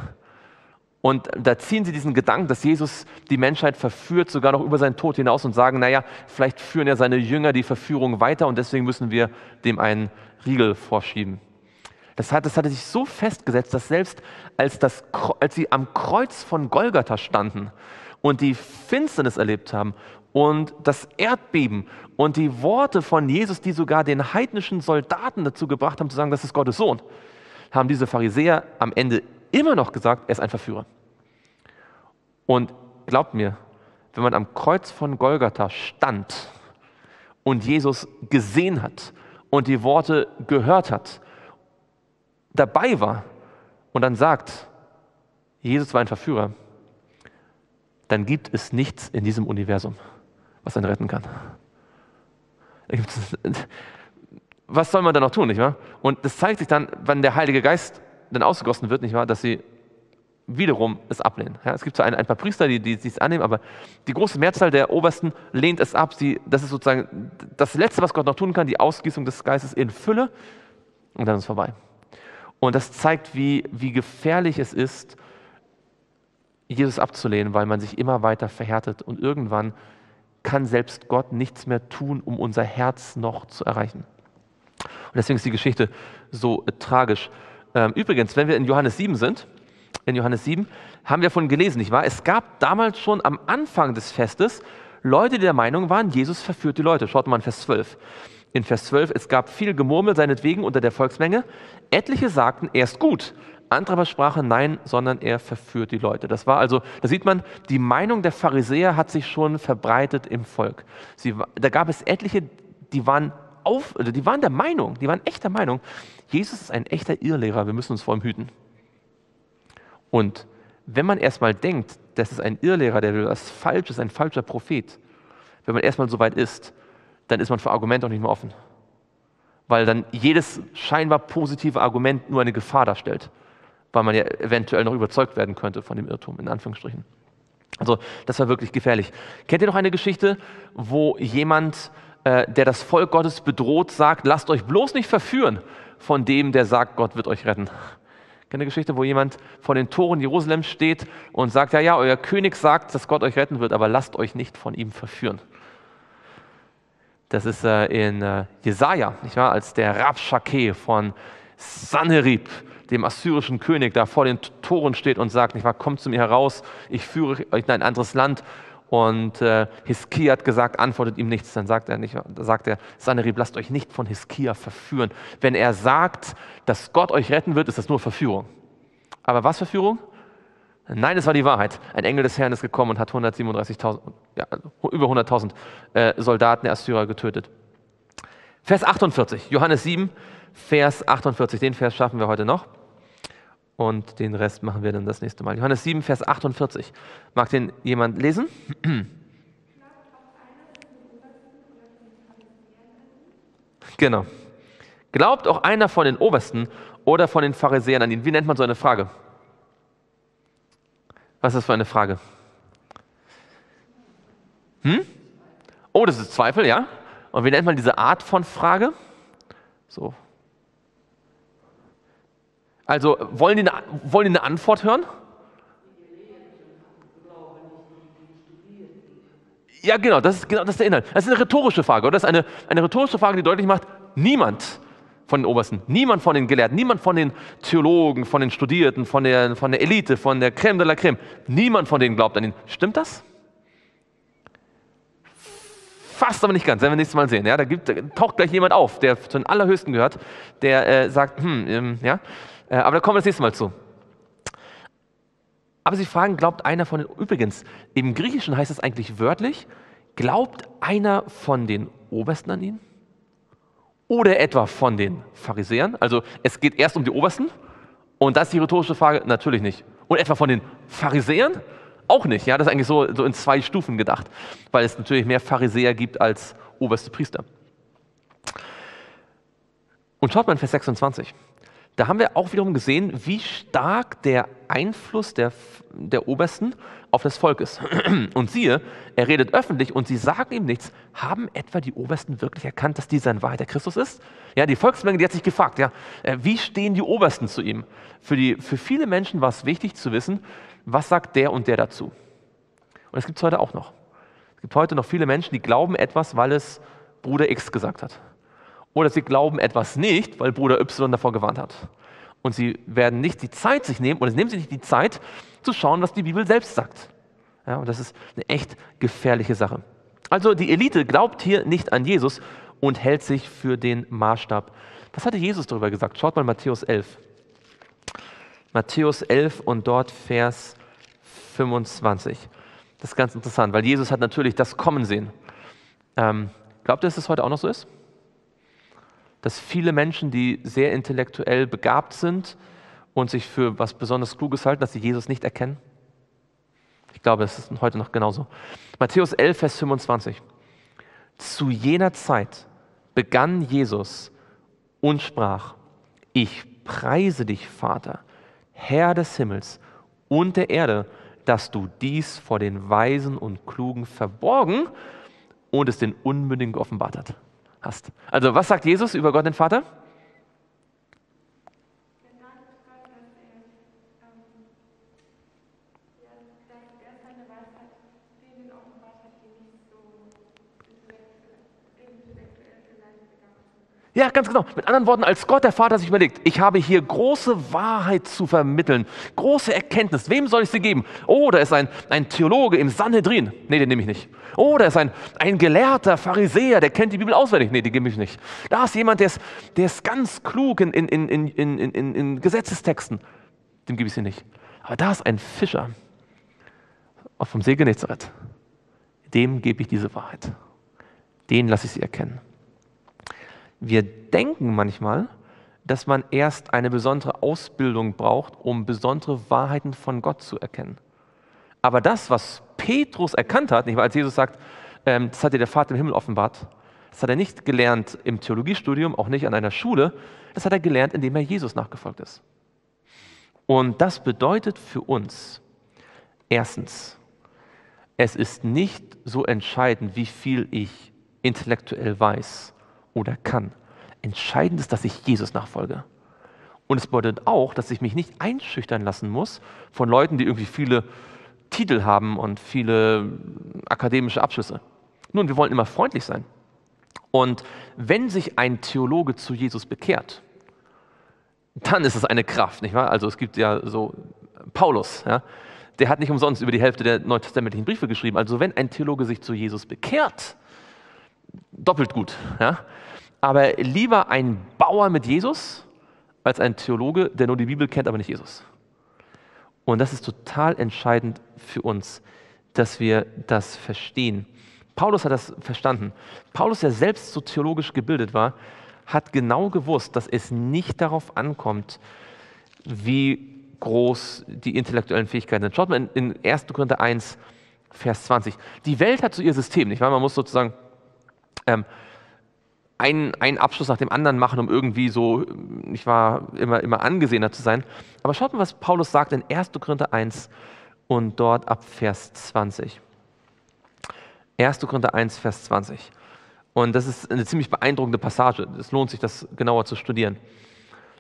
Und da ziehen sie diesen Gedanken, dass Jesus die Menschheit verführt, sogar noch über seinen Tod hinaus und sagen, naja, vielleicht führen ja seine Jünger die Verführung weiter und deswegen müssen wir dem einen Riegel vorschieben. Das, hat, das hatte sich so festgesetzt, dass selbst als, das, als sie am Kreuz von Golgatha standen und die Finsternis erlebt haben und das Erdbeben und die Worte von Jesus, die sogar den heidnischen Soldaten dazu gebracht haben, zu sagen, das ist Gottes Sohn, haben diese Pharisäer am Ende immer noch gesagt, er ist ein Verführer. Und glaubt mir, wenn man am Kreuz von Golgatha stand und Jesus gesehen hat und die Worte gehört hat, dabei war und dann sagt, Jesus war ein Verführer, dann gibt es nichts in diesem Universum, was einen retten kann. Was soll man da noch tun, nicht wahr? Und das zeigt sich dann, wenn der Heilige Geist dann ausgegossen wird, nicht wahr, dass sie wiederum es ablehnen. Ja, es gibt so ein, ein paar Priester, die, die, es annehmen, aber die große Mehrzahl der Obersten lehnt es ab. Sie, das ist sozusagen das Letzte, was Gott noch tun kann, die Ausgießung des Geistes in Fülle und dann ist es vorbei. Und das zeigt, wie, wie gefährlich es ist, Jesus abzulehnen, weil man sich immer weiter verhärtet und irgendwann kann selbst Gott nichts mehr tun, um unser Herz noch zu erreichen. Und deswegen ist die Geschichte so äh, tragisch. Ähm, übrigens, wenn wir in Johannes 7 sind, in Johannes 7, haben wir von gelesen, nicht wahr? Es gab damals schon am Anfang des Festes Leute, die der Meinung waren, Jesus verführt die Leute. Schaut mal in Vers 12. In Vers 12, es gab viel Gemurmel seinetwegen unter der Volksmenge. Etliche sagten, er ist gut. Andere aber sprachen, nein, sondern er verführt die Leute. Das war also, da sieht man, die Meinung der Pharisäer hat sich schon verbreitet im Volk. Sie, da gab es etliche, die waren auf, die waren der Meinung, die waren echter Meinung, Jesus ist ein echter Irrlehrer, wir müssen uns vor ihm hüten. Und wenn man erstmal denkt, das ist ein Irrlehrer, der will was Falsches, ein falscher Prophet, wenn man erstmal so weit ist, dann ist man für Argumente auch nicht mehr offen. Weil dann jedes scheinbar positive Argument nur eine Gefahr darstellt, weil man ja eventuell noch überzeugt werden könnte von dem Irrtum, in Anführungsstrichen. Also das war wirklich gefährlich. Kennt ihr noch eine Geschichte, wo jemand, der das Volk Gottes bedroht, sagt, lasst euch bloß nicht verführen von dem, der sagt, Gott wird euch retten. Kennt ihr Geschichte, wo jemand vor den Toren Jerusalems steht und sagt, ja, ja, euer König sagt, dass Gott euch retten wird, aber lasst euch nicht von ihm verführen. Das ist äh, in äh, Jesaja, nicht wahr? als der Rabschake von Sanherib, dem assyrischen König, da vor den Toren steht und sagt, nicht wahr, kommt zu mir heraus, ich führe euch in ein anderes Land. Und äh, Hiskia hat gesagt, antwortet ihm nichts. Dann sagt er, nicht, sagt er, Sanherib, lasst euch nicht von Hiskia verführen. Wenn er sagt, dass Gott euch retten wird, ist das nur Verführung. Aber was Verführung? Nein, es war die Wahrheit. Ein Engel des Herrn ist gekommen und hat 137.000, ja, über 100.000 äh, Soldaten der Assyrer getötet. Vers 48, Johannes 7, Vers 48. Den Vers schaffen wir heute noch. Und den Rest machen wir dann das nächste Mal. Johannes 7, Vers 48. Mag den jemand lesen? Genau. Glaubt auch einer von den Obersten oder von den Pharisäern an ihn? Wie nennt man so eine Frage? Was ist das für eine Frage? Hm? Oh, das ist Zweifel, ja? Und wie nennt man diese Art von Frage? So. Also, wollen die eine, wollen die eine Antwort hören? Ja, genau das, ist, genau, das ist der Inhalt. Das ist eine rhetorische Frage, oder? Das ist eine, eine rhetorische Frage, die deutlich macht, niemand von den Obersten, niemand von den Gelehrten, niemand von den Theologen, von den Studierten, von der, von der Elite, von der Creme de la Creme, niemand von denen glaubt an ihn. Stimmt das? Fast aber nicht ganz, werden wir nächstes Mal sehen. Ja, da, gibt, da taucht gleich jemand auf, der zu den Allerhöchsten gehört, der äh, sagt, hm, ähm, ja, aber da kommen wir das nächste Mal zu. Aber Sie fragen, glaubt einer von den, übrigens, im Griechischen heißt es eigentlich wörtlich, glaubt einer von den Obersten an ihn? Oder etwa von den Pharisäern? Also es geht erst um die Obersten und das ist die rhetorische Frage, natürlich nicht. Und etwa von den Pharisäern? Auch nicht. Ja, das ist eigentlich so, so in zwei Stufen gedacht, weil es natürlich mehr Pharisäer gibt als oberste Priester. Und schaut mal in Vers 26. Da haben wir auch wiederum gesehen, wie stark der Einfluss der, der Obersten auf das Volk ist. Und siehe, er redet öffentlich und sie sagen ihm nichts. Haben etwa die Obersten wirklich erkannt, dass dieser in Wahrheit der Christus ist? Ja, die Volksmenge, die hat sich gefragt, ja, äh, wie stehen die Obersten zu ihm? Für, die, für viele Menschen war es wichtig zu wissen, was sagt der und der dazu. Und es gibt es heute auch noch. Es gibt heute noch viele Menschen, die glauben etwas, weil es Bruder X gesagt hat. Oder sie glauben etwas nicht, weil Bruder Y davor gewarnt hat. Und sie werden nicht die Zeit sich nehmen, oder sie nehmen sich nicht die Zeit, zu schauen, was die Bibel selbst sagt. Ja, und das ist eine echt gefährliche Sache. Also die Elite glaubt hier nicht an Jesus und hält sich für den Maßstab. Was hatte Jesus darüber gesagt? Schaut mal Matthäus 11. Matthäus 11 und dort Vers 25. Das ist ganz interessant, weil Jesus hat natürlich das Kommen sehen. Ähm, glaubt ihr, dass das heute auch noch so ist? Dass viele Menschen, die sehr intellektuell begabt sind und sich für was besonders Kluges halten, dass sie Jesus nicht erkennen? Ich glaube, es ist heute noch genauso. Matthäus 11, Vers 25. Zu jener Zeit begann Jesus und sprach, ich preise dich, Vater, Herr des Himmels und der Erde, dass du dies vor den Weisen und Klugen verborgen und es den Unmündigen offenbart hast hast. Also was sagt Jesus über Gott den Vater? Ja, ganz genau. Mit anderen Worten, als Gott der Vater sich überlegt, ich habe hier große Wahrheit zu vermitteln, große Erkenntnis. Wem soll ich sie geben? Oh, da ist ein, ein Theologe im Sanhedrin. Nee, den nehme ich nicht. Oh, da ist ein, ein gelehrter Pharisäer, der kennt die Bibel auswendig. Nee, den gebe ich nicht. Da ist jemand, der ist, der ist ganz klug in, in, in, in, in, in Gesetzestexten. Dem gebe ich sie nicht. Aber da ist ein Fischer vom See Genezareth. Dem gebe ich diese Wahrheit. Den lasse ich sie erkennen. Wir denken manchmal, dass man erst eine besondere Ausbildung braucht, um besondere Wahrheiten von Gott zu erkennen. Aber das, was Petrus erkannt hat, nicht wahr, als Jesus sagt, ähm, das hat dir der Vater im Himmel offenbart, das hat er nicht gelernt im Theologiestudium, auch nicht an einer Schule, das hat er gelernt, indem er Jesus nachgefolgt ist. Und das bedeutet für uns, erstens, es ist nicht so entscheidend, wie viel ich intellektuell weiß oder kann. Entscheidend ist, dass ich Jesus nachfolge. Und es bedeutet auch, dass ich mich nicht einschüchtern lassen muss von Leuten, die irgendwie viele Titel haben und viele akademische Abschlüsse. Nun, wir wollen immer freundlich sein. Und wenn sich ein Theologe zu Jesus bekehrt, dann ist es eine Kraft, nicht wahr? Also es gibt ja so Paulus, ja, der hat nicht umsonst über die Hälfte der neutestamentlichen Briefe geschrieben. Also wenn ein Theologe sich zu Jesus bekehrt, doppelt gut. Ja? Aber lieber ein Bauer mit Jesus als ein Theologe, der nur die Bibel kennt, aber nicht Jesus. Und das ist total entscheidend für uns, dass wir das verstehen. Paulus hat das verstanden. Paulus, der selbst so theologisch gebildet war, hat genau gewusst, dass es nicht darauf ankommt, wie groß die intellektuellen Fähigkeiten sind. Schaut mal in, 1. Korinther 1, Vers 20. Die Welt hat so ihr System, nicht wahr? Man muss sozusagen ähm, einen, einen Abschluss nach dem anderen machen, um irgendwie so, nicht wahr, immer, immer angesehener zu sein. Aber schaut mal, was Paulus sagt in 1. Korinther 1 und dort ab Vers 20. 1. Korinther 1, Vers 20. Und das ist eine ziemlich beeindruckende Passage. Es lohnt sich, das genauer zu studieren.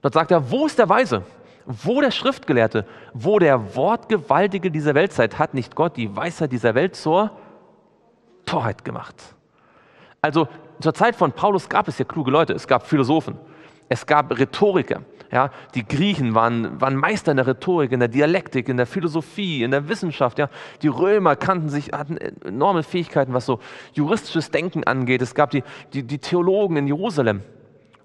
Dort sagt er, wo ist der Weise? Wo der Schriftgelehrte? Wo der Wortgewaltige dieser Weltzeit hat nicht Gott die Weisheit dieser Welt zur Torheit gemacht? Also zur Zeit von Paulus gab es ja kluge Leute, es gab Philosophen, es gab Rhetoriker. Ja, die Griechen waren, waren Meister in der Rhetorik, in der Dialektik, in der Philosophie, in der Wissenschaft. Ja. Die Römer kannten sich, hatten enorme Fähigkeiten, was so juristisches Denken angeht. Es gab die, die, die Theologen in Jerusalem.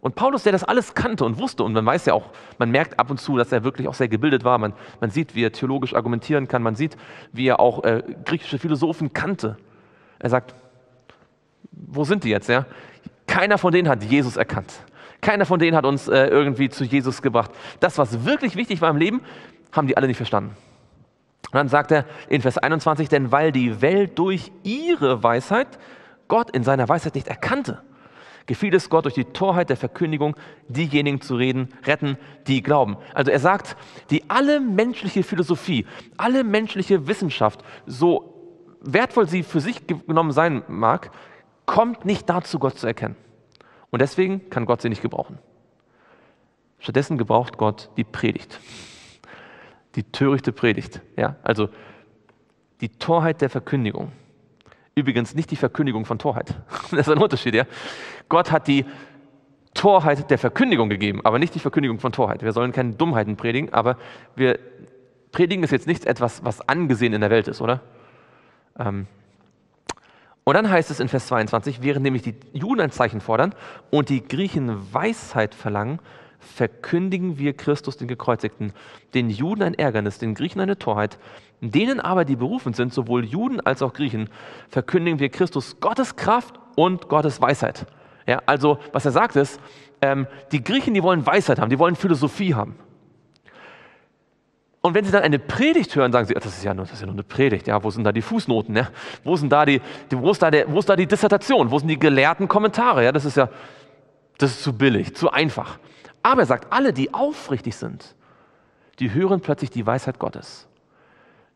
Und Paulus, der das alles kannte und wusste, und man weiß ja auch, man merkt ab und zu, dass er wirklich auch sehr gebildet war. Man, man sieht, wie er theologisch argumentieren kann. Man sieht, wie er auch äh, griechische Philosophen kannte. Er sagt, wo sind die jetzt? Ja? Keiner von denen hat Jesus erkannt. Keiner von denen hat uns äh, irgendwie zu Jesus gebracht. Das, was wirklich wichtig war im Leben, haben die alle nicht verstanden. Und dann sagt er in Vers 21, denn weil die Welt durch ihre Weisheit Gott in seiner Weisheit nicht erkannte, gefiel es Gott durch die Torheit der Verkündigung, diejenigen zu reden, retten, die glauben. Also er sagt, die alle menschliche Philosophie, alle menschliche Wissenschaft, so wertvoll sie für sich genommen sein mag, kommt nicht dazu, Gott zu erkennen. Und deswegen kann Gott sie nicht gebrauchen. Stattdessen gebraucht Gott die Predigt. Die törichte Predigt. Ja? Also die Torheit der Verkündigung. Übrigens nicht die Verkündigung von Torheit. Das ist ein Unterschied. Ja? Gott hat die Torheit der Verkündigung gegeben, aber nicht die Verkündigung von Torheit. Wir sollen keine Dummheiten predigen, aber wir predigen ist jetzt nicht etwas, was angesehen in der Welt ist, oder? Ähm, und dann heißt es in Vers 22, während nämlich die Juden ein Zeichen fordern und die Griechen Weisheit verlangen, verkündigen wir Christus den Gekreuzigten, den Juden ein Ärgernis, den Griechen eine Torheit, denen aber, die berufen sind, sowohl Juden als auch Griechen, verkündigen wir Christus Gottes Kraft und Gottes Weisheit. Ja, also, was er sagt ist, ähm, die Griechen, die wollen Weisheit haben, die wollen Philosophie haben. Und wenn Sie dann eine Predigt hören, sagen Sie, das ist ja nur, das ist ja nur eine Predigt, ja, wo sind da die Fußnoten, ja? wo, sind da die, die, wo, ist da der, wo ist da die Dissertation, wo sind die gelehrten Kommentare, ja, das ist ja, das ist zu billig, zu einfach. Aber er sagt, alle, die aufrichtig sind, die hören plötzlich die Weisheit Gottes.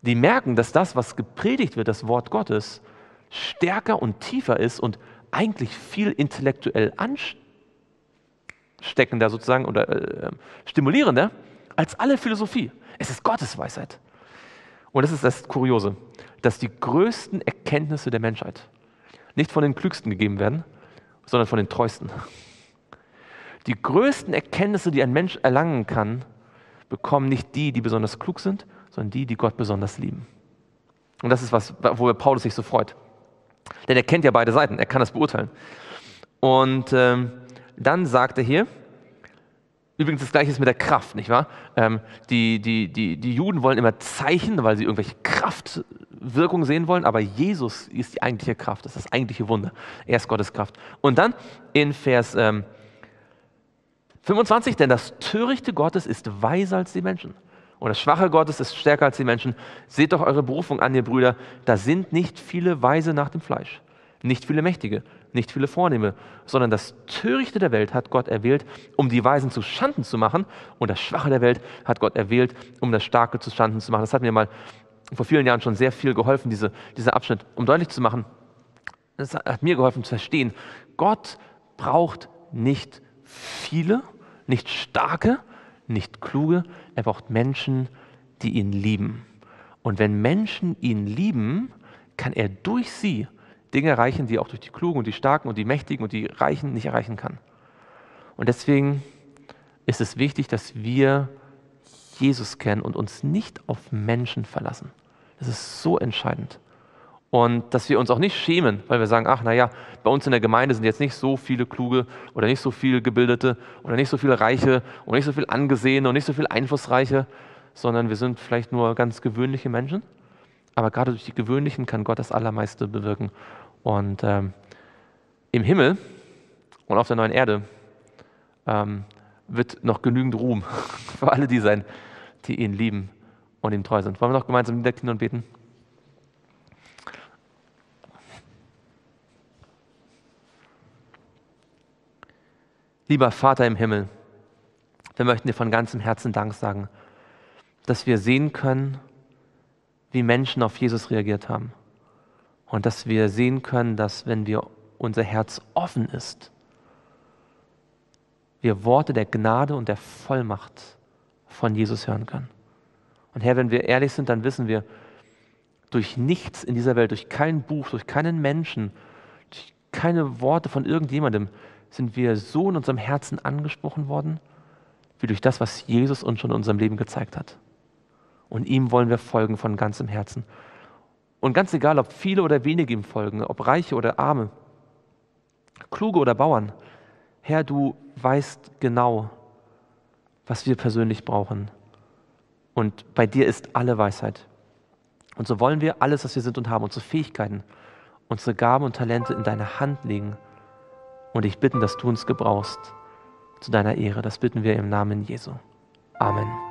Die merken, dass das, was gepredigt wird, das Wort Gottes, stärker und tiefer ist und eigentlich viel intellektuell ansteckender sozusagen oder äh, stimulierender als alle Philosophie. Es ist Gottes Weisheit. Und das ist das Kuriose, dass die größten Erkenntnisse der Menschheit nicht von den Klügsten gegeben werden, sondern von den Treuesten. Die größten Erkenntnisse, die ein Mensch erlangen kann, bekommen nicht die, die besonders klug sind, sondern die, die Gott besonders lieben. Und das ist was, wo Paulus sich so freut. Denn er kennt ja beide Seiten, er kann das beurteilen. Und ähm, dann sagt er hier, Übrigens das Gleiche ist mit der Kraft, nicht wahr? Ähm, die, die, die, die Juden wollen immer Zeichen, weil sie irgendwelche Kraftwirkungen sehen wollen, aber Jesus ist die eigentliche Kraft, das ist das eigentliche Wunder. Er ist Gottes Kraft. Und dann in Vers ähm, 25, denn das Törichte Gottes ist weiser als die Menschen. Und das Schwache Gottes ist stärker als die Menschen. Seht doch eure Berufung an, ihr Brüder. Da sind nicht viele Weise nach dem Fleisch, nicht viele Mächtige, nicht viele Vornehme, sondern das Törichte der Welt hat Gott erwählt, um die Weisen zu Schanden zu machen, und das Schwache der Welt hat Gott erwählt, um das Starke zu Schanden zu machen. Das hat mir mal vor vielen Jahren schon sehr viel geholfen, diese, dieser Abschnitt, um deutlich zu machen, das hat mir geholfen zu verstehen, Gott braucht nicht viele, nicht starke, nicht kluge, er braucht Menschen, die ihn lieben. Und wenn Menschen ihn lieben, kann er durch sie Dinge erreichen, die auch durch die Klugen und die Starken und die Mächtigen und die Reichen nicht erreichen kann. Und deswegen ist es wichtig, dass wir Jesus kennen und uns nicht auf Menschen verlassen. Das ist so entscheidend. Und dass wir uns auch nicht schämen, weil wir sagen, ach naja, bei uns in der Gemeinde sind jetzt nicht so viele Kluge oder nicht so viel Gebildete oder nicht so viele Reiche und nicht so viel Angesehene und nicht so viel Einflussreiche, sondern wir sind vielleicht nur ganz gewöhnliche Menschen. Aber gerade durch die Gewöhnlichen kann Gott das Allermeiste bewirken. Und ähm, im Himmel und auf der neuen Erde ähm, wird noch genügend Ruhm für alle die sein, die ihn lieben und ihm treu sind. Wollen wir noch gemeinsam niederknien und beten? Lieber Vater im Himmel, wir möchten dir von ganzem Herzen Dank sagen, dass wir sehen können, wie Menschen auf Jesus reagiert haben. Und dass wir sehen können, dass wenn wir unser Herz offen ist, wir Worte der Gnade und der Vollmacht von Jesus hören können. Und Herr, wenn wir ehrlich sind, dann wissen wir, durch nichts in dieser Welt, durch kein Buch, durch keinen Menschen, durch keine Worte von irgendjemandem sind wir so in unserem Herzen angesprochen worden, wie durch das, was Jesus uns schon in unserem Leben gezeigt hat. Und ihm wollen wir folgen von ganzem Herzen. Und ganz egal, ob viele oder wenige ihm folgen, ob Reiche oder Arme, Kluge oder Bauern, Herr, du weißt genau, was wir persönlich brauchen. Und bei dir ist alle Weisheit. Und so wollen wir alles, was wir sind und haben, unsere Fähigkeiten, unsere Gaben und Talente in deine Hand legen und dich bitten, dass du uns gebrauchst zu deiner Ehre. Das bitten wir im Namen Jesu. Amen.